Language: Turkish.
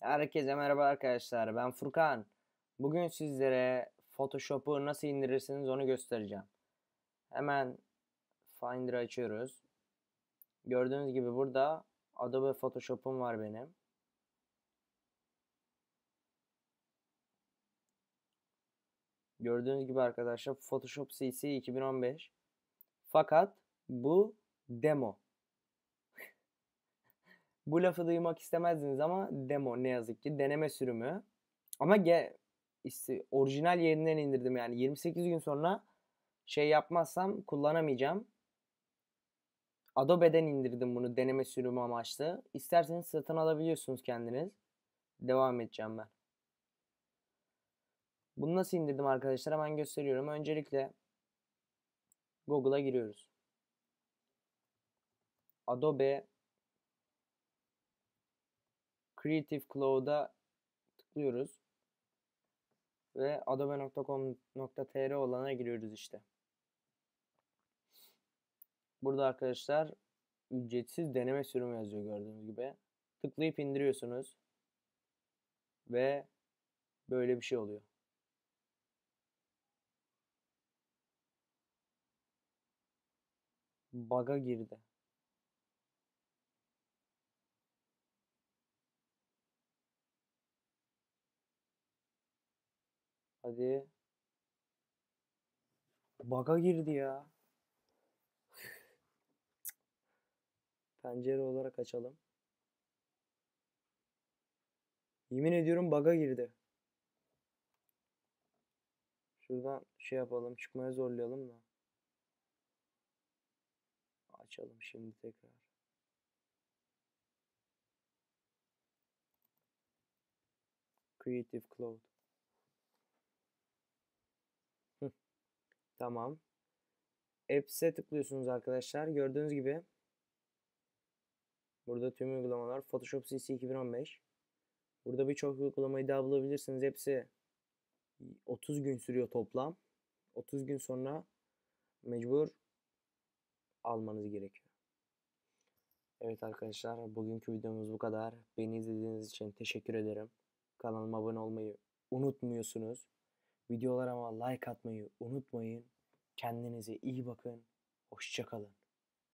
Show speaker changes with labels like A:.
A: Herkese merhaba arkadaşlar. Ben Furkan. Bugün sizlere Photoshop'u nasıl indirirsiniz onu göstereceğim. Hemen Finder'ı açıyoruz. Gördüğünüz gibi burada Adobe Photoshop'um var benim. Gördüğünüz gibi arkadaşlar Photoshop CC 2015. Fakat bu demo. Bu lafı duymak istemezdiniz ama demo ne yazık ki deneme sürümü. Ama ge işte, orijinal yerinden indirdim yani 28 gün sonra şey yapmazsam kullanamayacağım. Adobe'den indirdim bunu deneme sürümü amaçlı. İsterseniz satın alabiliyorsunuz kendiniz. Devam edeceğim ben. Bunu nasıl indirdim arkadaşlar hemen gösteriyorum. Öncelikle Google'a giriyoruz. Adobe Creative Cloud'a tıklıyoruz. Ve adobe.com.tr olana giriyoruz işte. Burada arkadaşlar ücretsiz deneme sürümü yazıyor gördüğünüz gibi. Tıklayıp indiriyorsunuz. Ve böyle bir şey oluyor. Bug'a girdi. Hadi. Bug'a girdi ya. Pencere olarak açalım. Yemin ediyorum bug'a girdi. Şuradan şey yapalım, çıkmaya zorlayalım da. Açalım şimdi tekrar. Creative Cloud. Tamam. Apps'e tıklıyorsunuz arkadaşlar. Gördüğünüz gibi burada tüm uygulamalar Photoshop CC 2015. Burada birçok uygulamayı daha bulabilirsiniz. Hepsi 30 gün sürüyor toplam. 30 gün sonra mecbur almanız gerekiyor. Evet arkadaşlar bugünkü videomuz bu kadar. Beni izlediğiniz için teşekkür ederim. Kanalıma abone olmayı unutmuyorsunuz. Videolarıma like atmayı unutmayın. Kendinize iyi bakın. Hoşçakalın.